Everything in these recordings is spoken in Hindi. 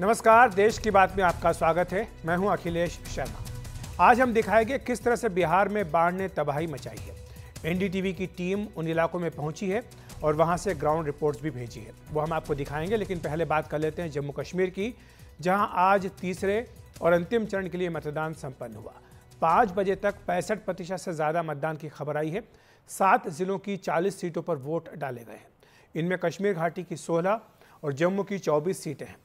नमस्कार, देश की बात में आपका स्वागत है। मैं हूँ अखिलेश शर्मा। आज हम दिखाएँगे किस तरह से बिहार में बाढ़ ने तबाही मचाई है। एनडीटीवी की टीम उन इलाकों में पहुँची है और वहाँ से ग्राउंड रिपोर्ट्स भी भेजी है। वो हम आपको दिखाएँगे, लेकिन पहले बात कर लेते हैं जम्मू कश्मीर की, जहाँ आज तीसरे और अंतिम चरण के लिए मतदान संपन्न हुआ। पाँच बजे तक पैंसठ प्रतिशत से ज़्यादा मतदान की खबर आई है। सात जिलों की चालीस सीटों पर वोट डाले गए हैं। इनमें कश्मीर घाटी की सोलह और जम्मू की चौबीस सीटें हैं।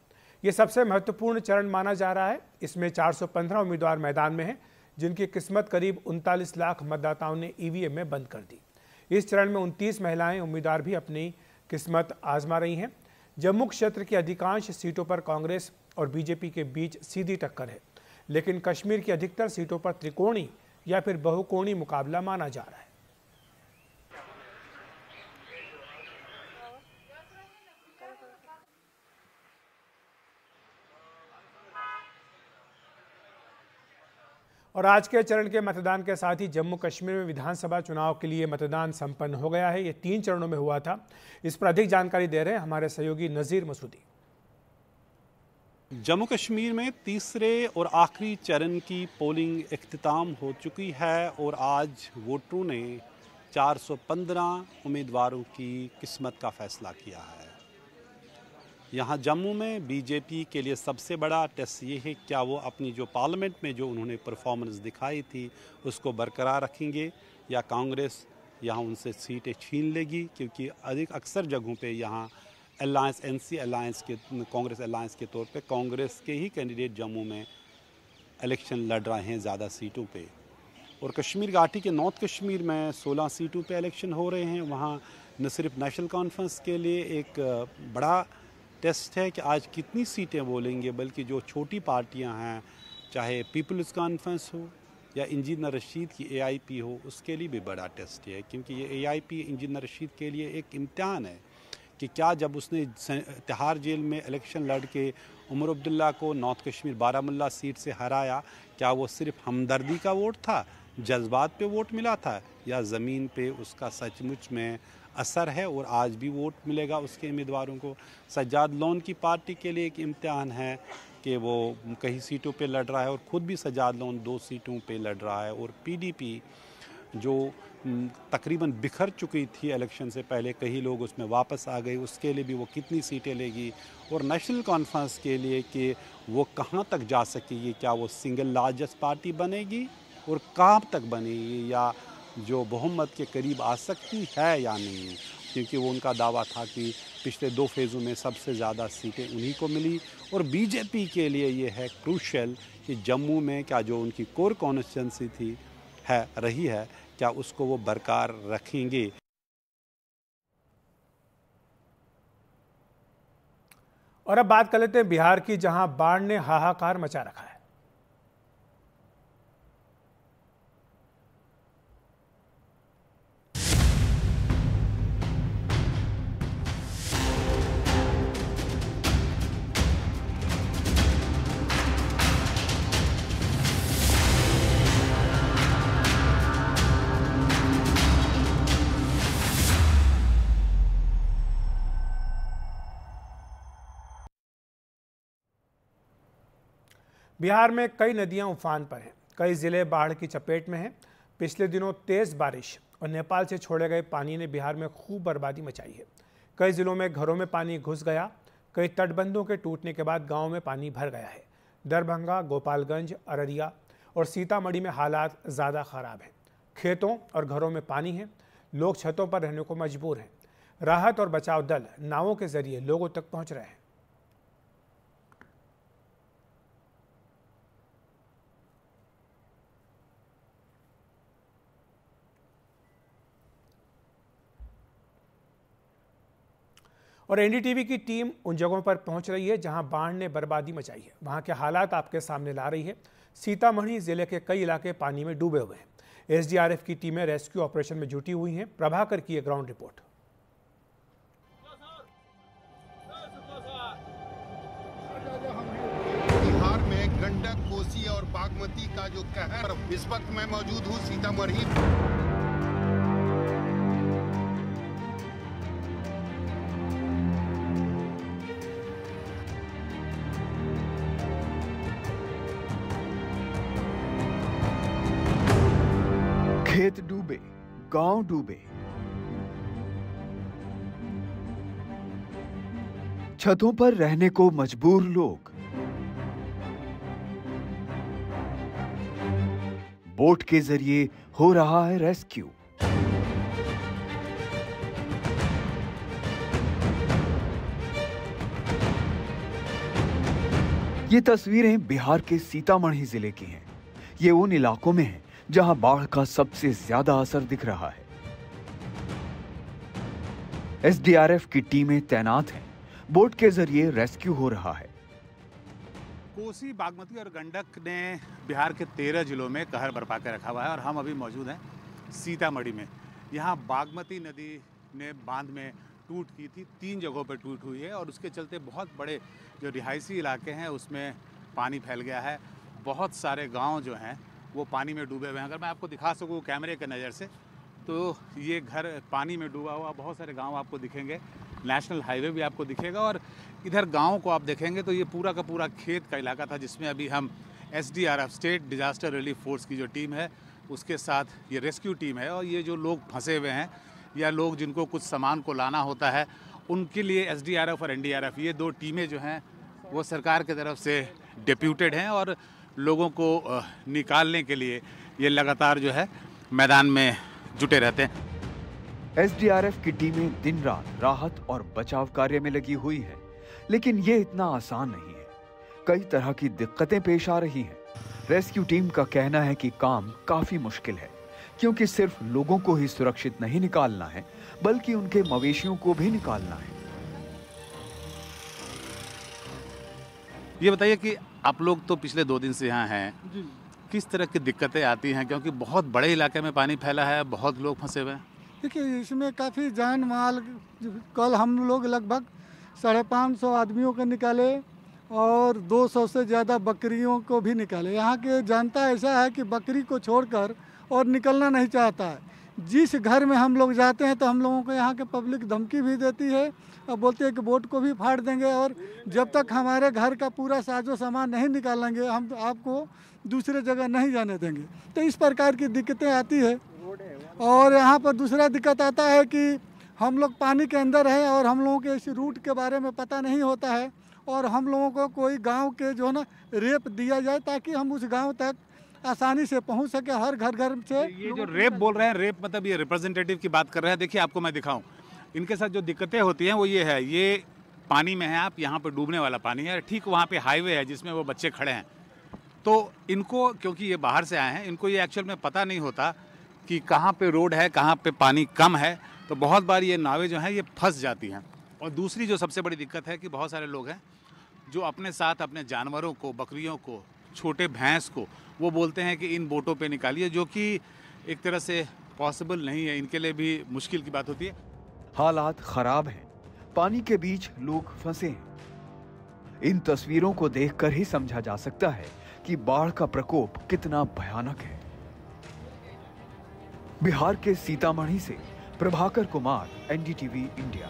ये सबसे महत्वपूर्ण चरण माना जा रहा है। इसमें 415 उम्मीदवार मैदान में हैं, जिनकी किस्मत करीब उनतालीस लाख मतदाताओं ने ईवीएम में बंद कर दी। इस चरण में उनतीस महिलाएँ उम्मीदवार भी अपनी किस्मत आजमा रही हैं। जम्मू क्षेत्र की अधिकांश सीटों पर कांग्रेस और बीजेपी के बीच सीधी टक्कर है, लेकिन कश्मीर की अधिकतर सीटों पर त्रिकोणी या फिर बहुकोणी मुकाबला माना जा रहा है। और आज के चरण के मतदान के साथ ही जम्मू कश्मीर में विधानसभा चुनाव के लिए मतदान संपन्न हो गया है। ये तीन चरणों में हुआ था। इस पर अधिक जानकारी दे रहे हैं हमारे सहयोगी नज़ीर मसूदी। जम्मू कश्मीर में तीसरे और आखिरी चरण की पोलिंग अख्ताम हो चुकी है और आज वोटरों ने 415 उम्मीदवारों की किस्मत का फैसला किया है। यहाँ जम्मू में बीजेपी के लिए सबसे बड़ा टेस्ट ये है, क्या वो अपनी जो पार्लियामेंट में जो उन्होंने परफॉर्मेंस दिखाई थी, उसको बरकरार रखेंगे या कांग्रेस यहाँ उनसे सीटें छीन लेगी? क्योंकि अधिक अक्सर जगहों पे यहाँ अलायंस एनसी अलायंस के, कांग्रेस अलायंस के तौर पे कांग्रेस के ही कैंडिडेट जम्मू में इलेक्शन लड़ रहे हैं ज़्यादा सीटों पे। और कश्मीर, घाटी के नॉर्थ कश्मीर में 16 सीटों पे इलेक्शन हो रहे हैं। वहाँ न सिर्फ़ नेशनल कॉन्फ्रेंस के लिए एक, बड़ा टेस्ट है कि आज कितनी सीटें बोलेंगे, बल्कि जो छोटी पार्टियाँ हैं, चाहे पीपल्स कॉन्फ्रेंस हो या इंजीनियर रशीद की एआईपी हो, उसके लिए भी बड़ा टेस्ट है, क्योंकि ये एआईपी इंजीनियर रशीद के लिए एक इम्तहान है कि क्या जब उसने तिहाड़ जेल में इलेक्शन लड़ के उमर अब्दुल्ला को नॉर्थ कश्मीर बारामुल्ला सीट से हराया, क्या वो सिर्फ़ हमदर्दी का वोट था, जज्बात पे वोट मिला था, या ज़मीन पे उसका सचमुच में असर है और आज भी वोट मिलेगा उसके उम्मीदवारों को। सज्जाद लोन की पार्टी के लिए एक इम्तहान है कि वो कई सीटों पे लड़ रहा है और ख़ुद भी सज्जाद लोन दो सीटों पे लड़ रहा है और पीडीपी जो तकरीबन बिखर चुकी थी इलेक्शन से पहले, कई लोग उसमें वापस आ गए। उसके लिए भी वो कितनी सीटें लेगी और नेशनल कॉन्फ्रेंस के लिए कि वो कहाँ तक जा सकेगी? क्या वो सिंगल लार्जेस्ट पार्टी बनेगी और कहाँ तक बनेगी? या जो बहुमत के करीब आ सकती है या नहीं। क्योंकि वो उनका दावा था कि पिछले दो फेज़ों में सबसे ज़्यादा सीटें उन्हीं को मिली। और बीजेपी के लिए ये है क्रूशल कि जम्मू में क्या जो उनकी कोर कॉन्स्टिटेंसी थी, है, रही है, क्या उसको वो बरकरार रखेंगे। और अब बात कर लेते हैं बिहार की, जहाँ बाढ़ ने हाहाकार मचा रखा है। बिहार में कई नदियाँ उफान पर हैं। कई ज़िले बाढ़ की चपेट में हैं। पिछले दिनों तेज़ बारिश और नेपाल से छोड़े गए पानी ने बिहार में खूब बर्बादी मचाई है। कई ज़िलों में घरों में पानी घुस गया। कई तटबंधों के टूटने के बाद गाँव में पानी भर गया है। दरभंगा, गोपालगंज, अररिया और सीतामढ़ी में हालात ज़्यादा ख़राब हैं। खेतों और घरों में पानी है। लोग छतों पर रहने को मजबूर हैं। राहत और बचाव दल नावों के ज़रिए लोगों तक पहुँच रहे हैं। और एनडीटीवी की टीम उन जगहों पर पहुँच रही है जहाँ बाढ़ ने बर्बादी मचाई है। वहाँ के हालात आपके सामने ला रही है। सीतामढ़ी ज़िले के कई इलाके पानी में डूबे हुए हैं। एसडीआरएफ की टीमें रेस्क्यू ऑपरेशन में जुटी हुई हैं। प्रभाकर की ग्राउंड रिपोर्ट। बिहार में गंडक कोसी और बागमती का जो कहर इस वक्त मैं मौजूद हूँ, सीतामढ़ी। गाँव डूबे। छतों पर रहने को मजबूर लोग। बोट के ज़रिए हो रहा है रेस्क्यू। ये तस्वीरें बिहार के सीतामढ़ी ज़िले की हैं। ये उन इलाकों में हैं जहाँ बाढ़ का सबसे ज़्यादा असर दिख रहा है। एसडीआरएफ की टीमें तैनात हैं। बोट के ज़रिए रेस्क्यू हो रहा है। कोसी, बागमती और गंडक ने बिहार के तेरह जिलों में कहर बरपा के रखा हुआ है और हम अभी मौजूद हैं सीतामढ़ी में। यहाँ बागमती नदी ने बाँध में टूट की थी, तीन जगहों पर टूट हुई है और उसके चलते बहुत बड़े जो रिहायशी इलाके हैं, उसमें पानी फैल गया है। बहुत सारे गाँव जो हैं वो पानी में डूबे हुए हैं। अगर मैं आपको दिखा सकूँ कैमरे के नज़र से तो ये घर पानी में डूबा हुआ, बहुत सारे गाँव आपको दिखेंगे। नेशनल हाईवे भी आपको दिखेगा और इधर गाँव को आप देखेंगे तो ये पूरा का पूरा खेत का इलाका था, जिसमें अभी हम SDRF, state disaster relief force की जो टीम है, उसके साथ ये रेस्क्यू टीम है और ये जो लोग फंसे हुए हैं या लोग जिनको कुछ सामान को लाना होता है, उनके लिए एसडीआरएफ और एनडीआरएफ, ये दो टीमें जो हैं, वो सरकार की तरफ़ से डिप्यूटेड हैं और लोगों को निकालने के लिए ये लगातार जो है मैदान में जुटे रहते हैं। एसडीआरएफ की टीमें दिन रात राहत और बचाव कार्य में लगी हुई है लेकिन ये इतना आसान नहीं है। कई तरह की दिक्कतें पेश आ रही हैं। रेस्क्यू टीम का कहना है कि काम काफ़ी मुश्किल है क्योंकि सिर्फ़ लोगों को ही सुरक्षित नहीं निकालना है बल्कि उनके मवेशियों को भी निकालना है। ये बताइए कि आप लोग तो पिछले दो दिन से यहाँ हैं। किस तरह की दिक्कतें आती हैं? क्योंकि बहुत बड़े इलाके में पानी फैला है बहुत लोग फंसे हुए हैं। देखिए इसमें काफ़ी जान माल कल हम लोग लगभग साढ़े पाँच सौ आदमियों को निकाले और 200 से ज़्यादा बकरियों को भी निकाले। यहाँ के जानता ऐसा है कि बकरी को छोड़कर और निकलना नहीं चाहता है। जिस घर में हम लोग जाते हैं तो हम लोगों को यहाँ के पब्लिक धमकी भी देती है और बोलती है कि बोट को भी फाड़ देंगे और जब तक हमारे घर का पूरा साजो सामान नहीं निकालेंगे, हम आपको दूसरे जगह नहीं जाने देंगे। तो इस प्रकार की दिक्कतें आती है। और यहाँ पर दूसरा दिक्कत आता है कि हम लोग पानी के अंदर हैं और हम लोगों के इस रूट के बारे में पता नहीं होता है और हम लोगों को कोई गाँव के जो है ना रेप दिया जाए ताकि हम उस गाँव तक आसानी से पहुँच सके हर घर घर से ये जो रेप बोल रहे हैं रेप मतलब ये रिप्रेजेंटेटिव की बात कर रहे हैं देखिए आपको मैं दिखाऊँ। इनके साथ जो दिक्कतें होती हैं वो ये है ये पानी में है आप यहाँ पर डूबने वाला पानी है ठीक वहाँ पे हाईवे है जिसमें वो बच्चे खड़े हैं। तो इनको क्योंकि ये बाहर से आए हैं इनको ये एक्चुअल में पता नहीं होता कि कहाँ पे रोड है कहाँ पे पानी कम है। तो बहुत बार ये नावें जो हैं ये फंस जाती हैं। और दूसरी जो सबसे बड़ी दिक्कत है कि बहुत सारे लोग हैं जो अपने साथ अपने जानवरों को बकरियों को छोटे भैंस को वो बोलते हैं कि इन बोटों पे निकालिए, जो कि एक तरह से पॉसिबल नहीं है। इनके लिए भी मुश्किल की बात होती है। हालात खराब हैं। पानी के बीच लोग फंसे हैं। इन तस्वीरों को देखकर ही समझा जा सकता है कि बाढ़ का प्रकोप कितना भयानक है। बिहार के सीतामढ़ी से प्रभाकर कुमार, एनडीटीवी इंडिया।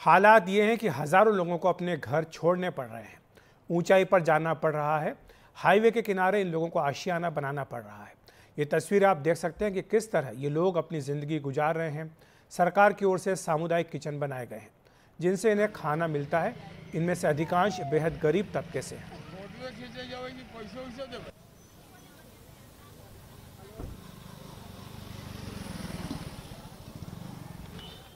हालात ये हैं कि हज़ारों लोगों को अपने घर छोड़ने पड़ रहे हैं। ऊंचाई पर जाना पड़ रहा है। हाईवे के किनारे इन लोगों को आशियाना बनाना पड़ रहा है। ये तस्वीर आप देख सकते हैं कि किस तरह ये लोग अपनी ज़िंदगी गुजार रहे हैं। सरकार की ओर से सामुदायिक किचन बनाए गए हैं, जिनसे इन्हें खाना मिलता है। इनमें से अधिकांश बेहद गरीब तबके से हैं।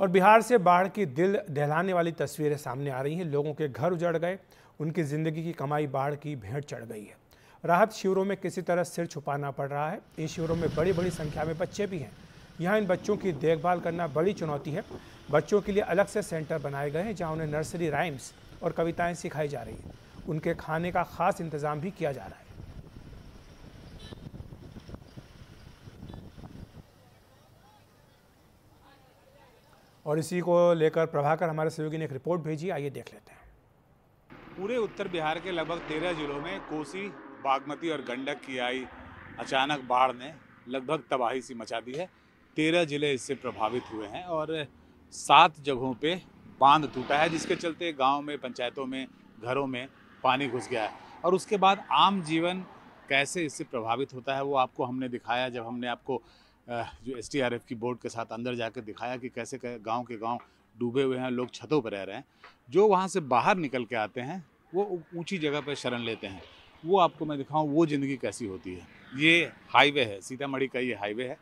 और बिहार से बाढ़ की दिल दहलाने वाली तस्वीरें सामने आ रही हैं। लोगों के घर उजड़ गए, उनकी ज़िंदगी की कमाई बाढ़ की भेंट चढ़ गई है। राहत शिविरों में किसी तरह सिर छुपाना पड़ रहा है। इन शिविरों में बड़ी बड़ी संख्या में बच्चे भी हैं। यहाँ इन बच्चों की देखभाल करना बड़ी चुनौती है। बच्चों के लिए अलग से सेंटर बनाए गए हैं, जहाँ उन्हें नर्सरी, राइम्स और कविताएँ सिखाई जा रही हैं। उनके खाने का खास इंतज़ाम भी किया जा रहा है। और इसी को लेकर प्रभाकर हमारे सहयोगी ने एक रिपोर्ट भेजी, आइए देख लेते हैं। पूरे उत्तर बिहार के लगभग तेरह जिलों में कोसी, बागमती और गंडक की आई अचानक बाढ़ ने लगभग तबाही सी मचा दी है। तेरह ज़िले इससे प्रभावित हुए हैं और सात जगहों पे बाँध टूटा है, जिसके चलते गाँव में, पंचायतों में, घरों में पानी घुस गया है। और उसके बाद आम जीवन कैसे इससे प्रभावित होता है, वो आपको हमने दिखाया जब हमने आपको जो एसटीआरएफ की बोर्ड के साथ अंदर जाकर दिखाया कि कैसे गाँव के गाँव डूबे हुए हैं, लोग छतों पर रह रहे हैं। जो वहाँ से बाहर निकल के आते हैं, वो ऊँची जगह पर शरण लेते हैं। वो आपको मैं दिखाऊँ, वो ज़िंदगी कैसी होती है। ये हाईवे है, सीतामढ़ी का ये हाईवे है।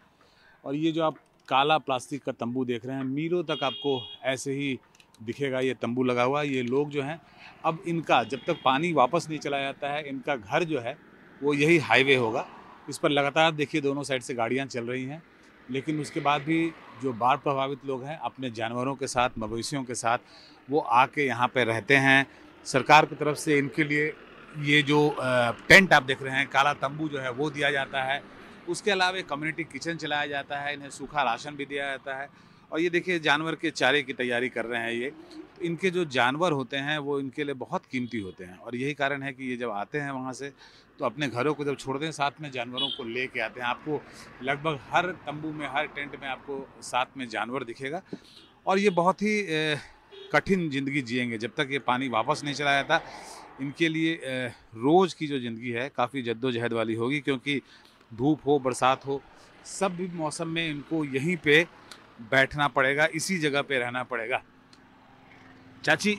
और ये जो आप काला प्लास्टिक का तंबू देख रहे हैं, मीलों तक आपको ऐसे ही दिखेगा, ये तंबू लगा हुआ, ये लोग जो हैं, अब इनका जब तक पानी वापस नहीं चला जाता है, इनका घर जो है, वो यही हाईवे होगा। इस पर लगातार देखिए दोनों साइड से गाड़ियाँ चल रही हैं, लेकिन उसके बाद भी जो बाढ़ प्रभावित लोग हैं, अपने जानवरों के साथ, मवेशियों के साथ, वो आके यहाँ पर रहते हैं। सरकार की तरफ़ से इनके लिए ये जो टेंट आप देख रहे हैं, काला तंबू जो है वो दिया जाता है। उसके अलावा कम्युनिटी किचन चलाया जाता है, इन्हें सूखा राशन भी दिया जाता है। और ये देखिए जानवर के चारे की तैयारी कर रहे हैं ये। इनके जो जानवर होते हैं, वो इनके लिए बहुत कीमती होते हैं। और यही कारण है कि ये जब आते हैं वहाँ से तो अपने घरों को जब छोड़ते हैं साथ में जानवरों को ले आते हैं। आपको लगभग हर तंबू में, हर टेंट में आपको साथ में जानवर दिखेगा। और ये बहुत ही कठिन ज़िंदगी जिएँगे। जब तक ये पानी वापस नहीं चला जाता इनके लिए रोज़ की जो ज़िंदगी है, काफ़ी जद्दोजहद वाली होगी। क्योंकि धूप हो, बरसात हो, सब भी मौसम में इनको यहीं पे बैठना पड़ेगा, इसी जगह पे रहना पड़ेगा। चाची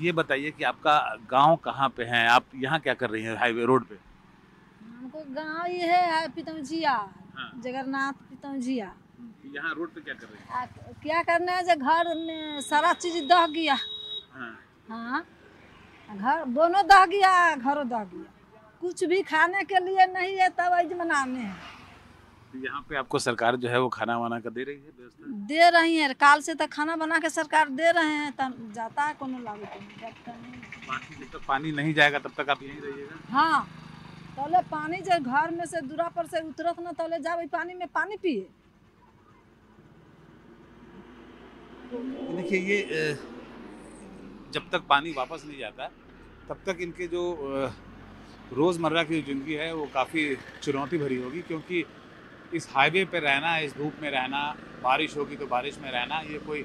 ये बताइए कि आपका गाँव कहाँ पे है? आप यहाँ क्या कर रही हैं हाईवे रोड पे? हमको गाँव ये है पितौजिया हाँ। जगन्नाथ पितौजिया यहाँ रोड पे क्या कर रही हैं? क्या करना है जो घर में सारा चीज़ दह गया। हाँ। हाँ। घर दोनों दह गया घरों दह गया। कुछ भी खाने के लिए नहीं है तब आज बनाने हैं। तो यहाँ पे आपको सरकार जो है वो खाना वाना का दे रही है दे रही है। काल से तक खाना बना के सरकार दे रहे हैं। तब जाता है कोनो लागू बाकी जब तक पानी नहीं जाएगा तब तक आप यहीं रहिएगा। हाँ। तले पानी जब घर में से दूरा पर से उतरत ना तले जाब पानी में पानी पिए। देखिए ये जब तक पानी वापस नहीं जाता तब तक इनके जो रोज़मर्रा की ज़िंदगी है वो काफ़ी चुनौती भरी होगी क्योंकि इस हाईवे पर रहना, इस धूप में रहना, बारिश होगी तो बारिश में रहना, ये कोई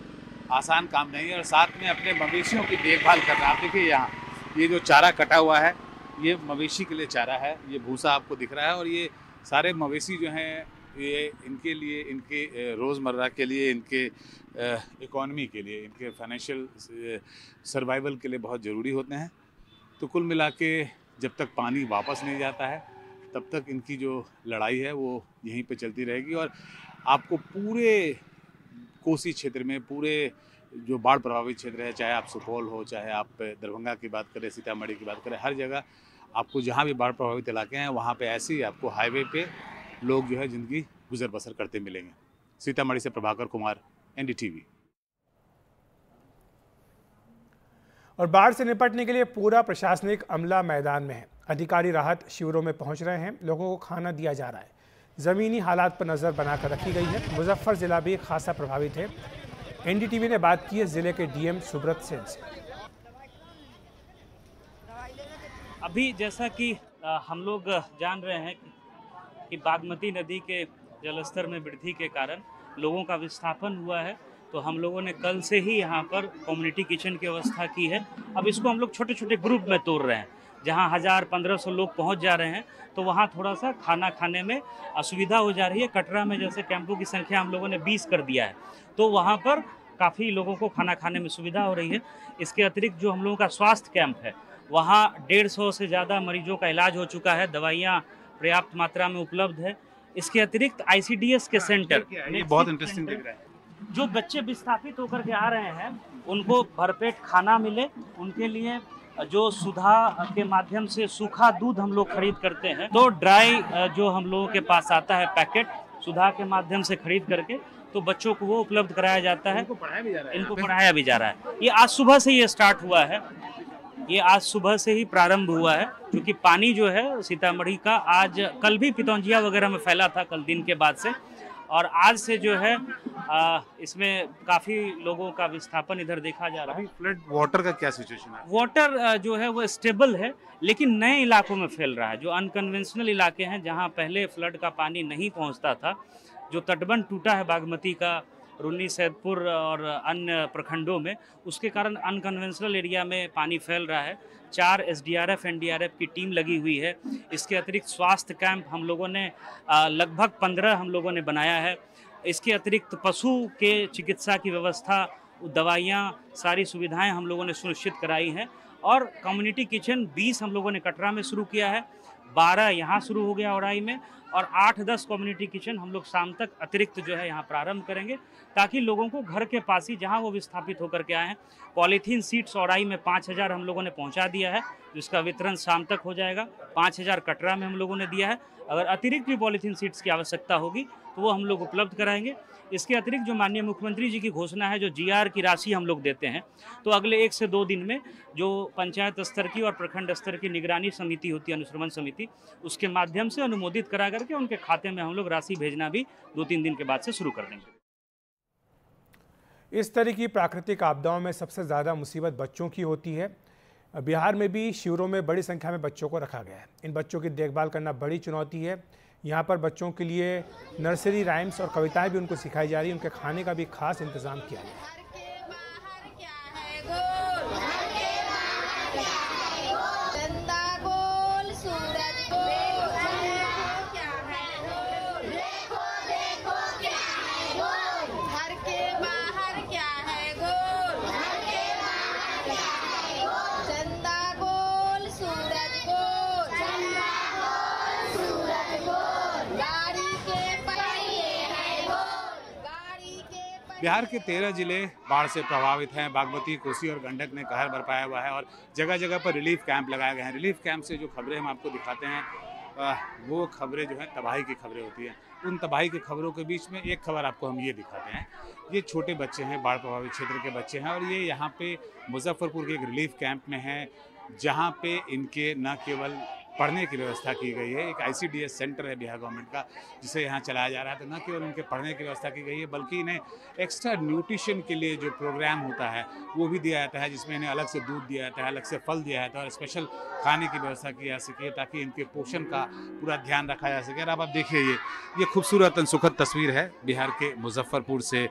आसान काम नहीं है। और साथ में अपने मवेशियों की देखभाल करना। आप देखिए यहाँ, ये जो चारा कटा हुआ है, ये मवेशी के लिए चारा है, ये भूसा आपको दिख रहा है और ये सारे मवेशी जो हैं, ये इनके लिए, इनके रोज़मर्रा के लिए, इनके इकोनॉमी के लिए, इनके फाइनेंशियल सर्वाइवल के लिए बहुत ज़रूरी होते हैं। तो कुल मिला के जब तक पानी वापस नहीं जाता है तब तक इनकी जो लड़ाई है वो यहीं पे चलती रहेगी और आपको पूरे कोसी क्षेत्र में, पूरे जो बाढ़ प्रभावित क्षेत्र है, चाहे आप सुपौल हो, चाहे आप दरभंगा की बात करें, सीतामढ़ी की बात करें, हर जगह आपको जहाँ भी बाढ़ प्रभावित इलाके हैं, वहाँ पे ऐसे ही आपको हाईवे पे लोग जो है ज़िंदगी गुजर बसर करते मिलेंगे। सीतामढ़ी से प्रभाकर कुमार, एनडीटीवी। और बाढ़ से निपटने के लिए पूरा प्रशासनिक अमला मैदान में है। अधिकारी राहत शिविरों में पहुँच रहे हैं। लोगों को खाना दिया जा रहा है। ज़मीनी हालात पर नज़र बनाकर रखी गई है। मुजफ्फर ज़िला भी खासा प्रभावित है। एनडीटीवी ने बात की है ज़िले के डीएम सुब्रत सेन से। अभी जैसा कि हम लोग जान रहे हैं कि- बागमती नदी के जलस्तर में वृद्धि के कारण लोगों का विस्थापन हुआ है। तो हम लोगों ने कल से ही यहाँ पर कम्युनिटी किचन की व्यवस्था की है। अब इसको हम लोग छोटे छोटे ग्रुप में तोड़ रहे हैं। जहाँ हज़ार पंद्रह सौ लोग पहुँच जा रहे हैं तो वहाँ थोड़ा सा खाना खाने में असुविधा हो जा रही है। कटरा में जैसे कैंपों की संख्या हम लोगों ने बीस कर दिया है तो वहाँ पर काफ़ी लोगों को खाना खाने में सुविधा हो रही है। इसके अतिरिक्त जो हम लोगों का स्वास्थ्य कैंप है वहाँ डेढ़ सौ से ज़्यादा मरीजों का इलाज हो चुका है दवाइयाँ पर्याप्त मात्रा में उपलब्ध है। इसके अतिरिक्त आईसीडीएस के सेंटर ये बहुत इंटरेस्टिंग दिख रहा है। जो बच्चे विस्थापित होकर के आ रहे हैं उनको भरपेट खाना मिले उनके लिए जो सुधा के माध्यम से सूखा दूध हम लोग खरीद करते हैं तो ड्राई जो हम लोगों के पास आता है पैकेट सुधा के माध्यम से खरीद करके तो बच्चों को वो उपलब्ध कराया जाता है। इनको पढ़ाया भी जा रहा है। इनको पढ़ाया भी जा रहा है। ये आज सुबह से ये स्टार्ट हुआ है। ये आज सुबह से ही प्रारंभ हुआ है क्योंकि पानी जो है सीतामढ़ी का आज कल भी पितौंजिया वगैरह में फैला था कल दिन के बाद से। और आज से जो है आ, इसमें काफ़ी लोगों का विस्थापन इधर देखा जा रहा है। अभी फ्लड वाटर का क्या सिचुएशन है? वाटर जो है वो स्टेबल है लेकिन नए इलाकों में फैल रहा है। जो अनकन्वेंशनल इलाके हैं जहाँ पहले फ्लड का पानी नहीं पहुँचता था जो तटबंध टूटा है बागमती का रुन्नी सैदपुर और अन्य प्रखंडों में उसके कारण अनकन्वेंशनल एरिया में पानी फैल रहा है। चार S D R F N D R F की टीम लगी हुई है। इसके अतिरिक्त स्वास्थ्य कैंप हम लोगों ने लगभग पंद्रह हम लोगों ने बनाया है। इसके अतिरिक्त पशु के चिकित्सा की व्यवस्था, दवाइयाँ, सारी सुविधाएँ हम लोगों ने सुनिश्चित कराई हैं। और कम्युनिटी किचन 20 हम लोगों ने कटरा में शुरू किया है। 12 यहाँ शुरू हो गया औराई में और आठ दस कम्युनिटी किचन हम लोग शाम तक अतिरिक्त जो है यहाँ प्रारंभ करेंगे ताकि लोगों को घर के पास ही जहाँ वो विस्थापित होकर के आए हैं पॉलीथीन सीट्स औराई में 5000 हम लोगों ने पहुँचा दिया है, जिसका वितरण शाम तक हो जाएगा। 5000 कटरा में हम लोगों ने दिया है। अगर अतिरिक्त भी पॉलीथीन सीट्स की आवश्यकता होगी तो वो हम लोग उपलब्ध कराएँगे। इसके अतिरिक्त जो माननीय मुख्यमंत्री जी की घोषणा है, जो जीआर की राशि हम लोग देते हैं तो अगले एक से दो दिन में जो पंचायत स्तर की और प्रखंड स्तर की निगरानी समिति होती है, अनुश्रवण समिति, उसके माध्यम से अनुमोदित करा करके उनके खाते में हम लोग राशि भेजना भी दो तीन दिन के बाद से शुरू कर देंगे। इस तरह की प्राकृतिक आपदाओं में सबसे ज़्यादा मुसीबत बच्चों की होती है। बिहार में भी शिविरों में बड़ी संख्या में बच्चों को रखा गया है। इन बच्चों की देखभाल करना बड़ी चुनौती है। यहाँ पर बच्चों के लिए नर्सरी राइम्स और कविताएँ भी उनको सिखाई जा रही हैं। उनके खाने का भी खास इंतज़ाम किया गया है। बिहार के तेरह ज़िले बाढ़ से प्रभावित हैं। बागमती, कोसी और गंडक ने कहर बरपाया हुआ है और जगह जगह पर रिलीफ कैंप लगाए गए हैं। रिलीफ कैंप से जो खबरें हम आपको दिखाते हैं वो खबरें जो हैं, तबाही की खबरें होती हैं। उन तबाही की खबरों के बीच में एक खबर आपको हम ये दिखाते हैं। ये छोटे बच्चे हैं, बाढ़ प्रभावित क्षेत्र के बच्चे हैं और ये यहाँ पे मुजफ्फरपुर के एक रिलीफ कैंप में हैं, जहाँ पे इनके न केवल पढ़ने की व्यवस्था की गई है। एक आईसीडीएस सेंटर है बिहार गवर्नमेंट का, जिसे यहाँ चलाया जा रहा है तो न केवल उनके पढ़ने की व्यवस्था की गई है, बल्कि इन्हें एक्स्ट्रा न्यूट्रिशन के लिए जो प्रोग्राम होता है, वो भी दिया जाता है, जिसमें इन्हें अलग से दूध दिया जाता है, अलग से फल दिया जाता है और स्पेशल खाने की व्यवस्था की जा सके, ताकि इनके पोषण का पूरा ध्यान रखा जा सके। और अब आप देखिए, ये ये खूबसूरत सुखद तस्वीर है बिहार के मुजफ्फरपुर से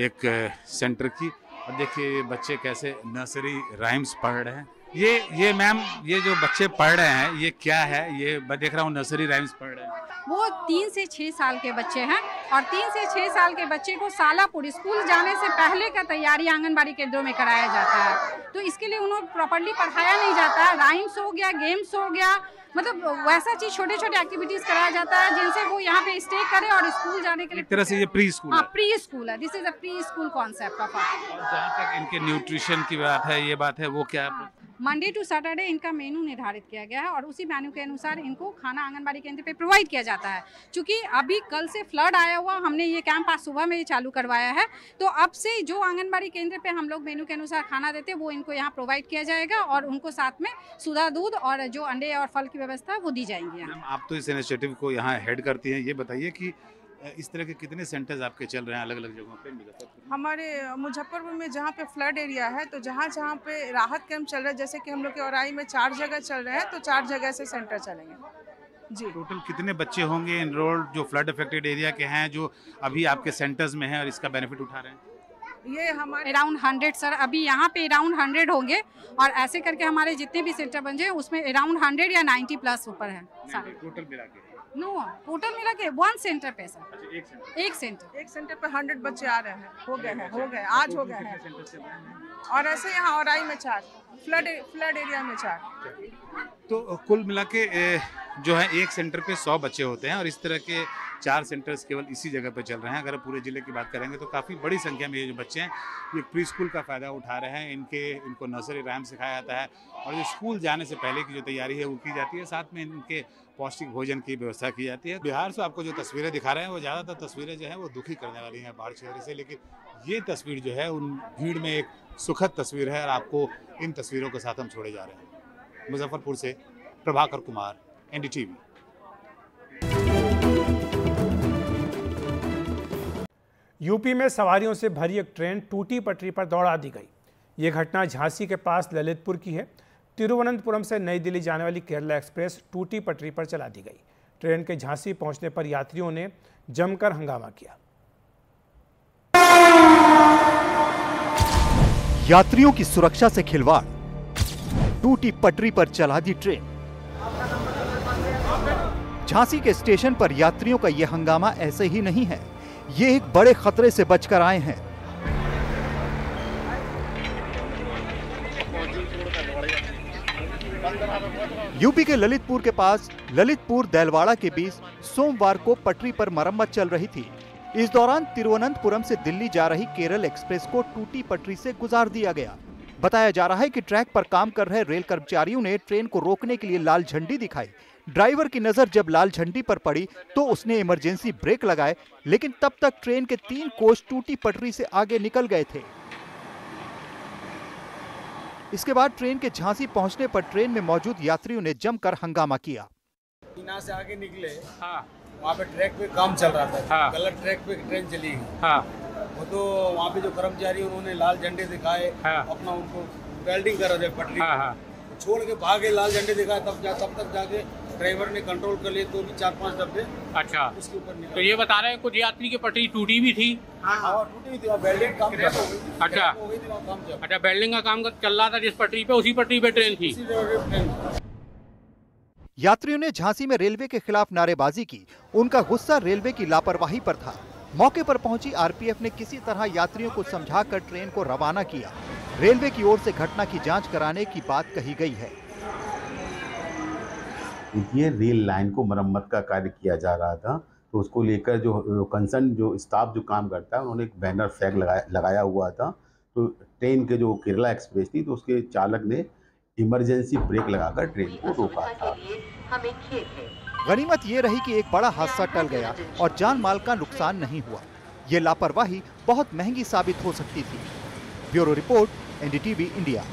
एक सेंटर की। और देखिए, ये बच्चे कैसे नर्सरी राइम्स पढ़ रहे हैं। ये ये मैम ये जो बच्चे पढ़ रहे हैं ये क्या है? ये मैं देख रहा हूँ नर्सरी राइम्स पढ़ रहे हैं। वो तीन से छः साल के बच्चे हैं और तीन से छः साल के बच्चे को सालापुर स्कूल जाने से पहले का तैयारी आंगनबाड़ी केंद्रों में कराया जाता है। तो इसके लिए उन्हें प्रॉपरली पढ़ाया नहीं जाता है। राइम्स हो गया गेम्स हो गया मतलब वैसा चीज़ छोटे छोटे एक्टिविटीज़ कराया जाता है जिनसे वो यहाँ पे स्टे करे और स्कूल जाने के लिए तरह से ये प्री स्कूल हाँ प्री स्कूल है। This is a preschool concept of जहाँ तक इनके न्यूट्रिशन की बात है ये बात है वो क्या है। मंडे टू सैटरडे इनका मेनू निर्धारित किया गया है और उसी मेनू के अनुसार इनको खाना आंगनबाड़ी केंद्र पे प्रोवाइड किया जाता है। क्योंकि अभी कल से फ्लड आया हुआ, हमने ये कैंप आज सुबह में ये चालू करवाया है तो अब से जो आंगनबाड़ी केंद्र पे हम लोग मेनू के अनुसार खाना देते हैं, वो इनको यहाँ प्रोवाइड किया जाएगा और उनको साथ में सुधा दूध और जो अंडे और फल की व्यवस्था है वो दी जाएँगी आप तो इस इनिशिएटिव को यहाँ हेड करती हैं। ये बताइए कि इस तरह के कितने सेंटर्स आपके चल रहे हैं अलग अलग जगहों पे मुजफ्फरपुर हमारे मुजफ्फरपुर में जहाँ पे फ्लड एरिया है तो जहाँ जहाँ पे राहत कैंप चल रहा है जैसे कि हम लोग के औराई में चार जगह चल रहे हैं तो चार जगह से सेंटर चलेंगे। जी। टोटल कितने बच्चे होंगे इनरोल्ड जो फ्लड अफेक्टेड एरिया के हैं जो अभी आपके सेंटर्स में हैं और इसका बेनिफिट उठा रहे हैं? ये हमारे अराउंड हंड्रेड सर अभी यहाँ पे अराउंड हंड्रेड होंगे और ऐसे करके हमारे जितने भी सेंटर बन जाए उसमें अराउंड हंड्रेड या नाइन्टी प्लस ऊपर है टोटल मिला के। नो टोटल मिला के वन सेंटर पे सर। अच्छा एक सेंटर एक सेंटर एक सेंटर पे हंड्रेड बच्चे आ रहे हैं। हो गए हैं हो गए आज हो गए हैं। हैं? और ऐसे यहाँ औराई में चार फ्लड फ्लड एरिया में चार। तो कुल मिला के जो है एक सेंटर पे सौ बच्चे होते हैं और इस तरह के चार सेंटर्स केवल इसी जगह पे चल रहे हैं। अगर पूरे ज़िले की बात करेंगे तो काफ़ी बड़ी संख्या में ये जो बच्चे हैं ये प्री स्कूल का फ़ायदा उठा रहे हैं। इनके इनको नर्सरी रैम सिखाया जाता है और जो स्कूल जाने से पहले की जो तैयारी है वो की जाती है। साथ में इनके पौष्टिक भोजन की व्यवस्था की जाती है। बिहार से आपको जो तस्वीरें दिखा रहे हैं, वो ज़्यादातर तस्वीरें जो हैं, वो दुखी करने वाली हैं बाढ़ क्षेत्र से, लेकिन ये तस्वीर जो है, उन भीड़ में एक सुखद तस्वीर है और आपको इन तस्वीरों के साथ हम छोड़े जा रहे हैं। मुजफ्फरपुर से प्रभाकर कुमार, एनडीटीवी। यूपी में सवारियों से भरी एक ट्रेन टूटी पटरी पर दौड़ा दी गई। ये घटना झांसी के पास ललितपुर की है। तिरुवनंतपुरम से नई दिल्ली जाने वाली केरला एक्सप्रेस टूटी पटरी पर चला दी गई। ट्रेन के झांसी पहुँचने पर यात्रियों ने जमकर हंगामा किया। यात्रियों की सुरक्षा से खिलवाड़। टूटी पटरी पर चला दी ट्रेन। झांसी के स्टेशन पर यात्रियों का यह हंगामा ऐसे ही नहीं है। ये एक बड़े खतरे से बचकर आए हैं। यूपी के ललितपुर के पास ललितपुर देलवाड़ा के बीच सोमवार को पटरी पर मरम्मत चल रही थी। इस दौरान तिरुवनंतपुरम से दिल्ली जा रही केरल एक्सप्रेस को टूटी पटरी से गुजार दिया गया। बताया जा रहा है कि ट्रैक पर काम कर रहे रेल कर्मचारियों ने ट्रेन को रोकने के लिए लाल झंडी दिखाई। ड्राइवर की नज़र जब लाल झंडी पर पड़ी तो उसने इमरजेंसी ब्रेक लगाए, लेकिन तब तक ट्रेन के तीन कोच टूटी पटरी से आगे निकल गए थे। इसके बाद ट्रेन के झांसी पहुँचने पर ट्रेन में मौजूद यात्रियों ने जमकर हंगामा किया यहाँ से आगे निकले हाँ वहाँ पे ट्रैक पे काम चल रहा था हाँ। गलत ट्रैक पे ट्रेन चली गई हाँ वो तो वहाँ पे जो कर्मचारी उन्होंने लाल झंडे दिखाए हाँ। अपना उनको वेल्डिंग कर रहे थे पटरी हाँ, हाँ। छोड़ के भागे लाल झंडे दिखाए तब जा तब तक जाके ड्राइवर ने कंट्रोल कर लिए तो भी चार पाँच डब्बे अच्छा। उसके ऊपर तो ये बता रहे हैं कुछ यात्री की पटरी टूटी भी थी? हाँ टूटी थी वेल्डिंग काम। अच्छा। हो गई थी वहाँ अच्छा। वेल्डिंग का काम चल रहा था जिस पटरी पे उसी पटरी पे ट्रेन थी। यात्रियों ने झांसी में रेलवे के खिलाफ नारेबाजी की। उनका गुस्सा रेलवे की लापरवाही पर था। मौके पर पहुँची आरपीएफ ने किसी तरह यात्रियों को समझाकर ट्रेन को रवाना किया। रेलवे की ओर से घटना की जाँच कराने की बात कही गई है। देखिए रेल लाइन को मरम्मत का कार्य किया जा रहा था तो उसको लेकर जो कंसर्न जो स्टाफ जो काम करता है उन्होंने एक बैनर फ्लैग लगाया लगाया हुआ था। तो ट्रेन के जो केरला एक्सप्रेस थी तो उसके चालक ने इमरजेंसी ब्रेक लगाकर ट्रेन को रोका था। गनीमत ये रही कि एक बड़ा हादसा टल गया और जान माल का नुकसान नहीं हुआ। ये लापरवाही बहुत महँगी साबित हो सकती थी। Bureau report, NDTV India.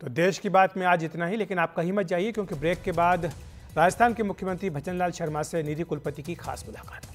तो देश की बात में आज इतना ही, लेकिन आप कहीं मत जाइए, क्योंकि ब्रेक के बाद राजस्थान के मुख्यमंत्री भजनलाल शर्मा से निधि कुलपति की खास मुलाकात।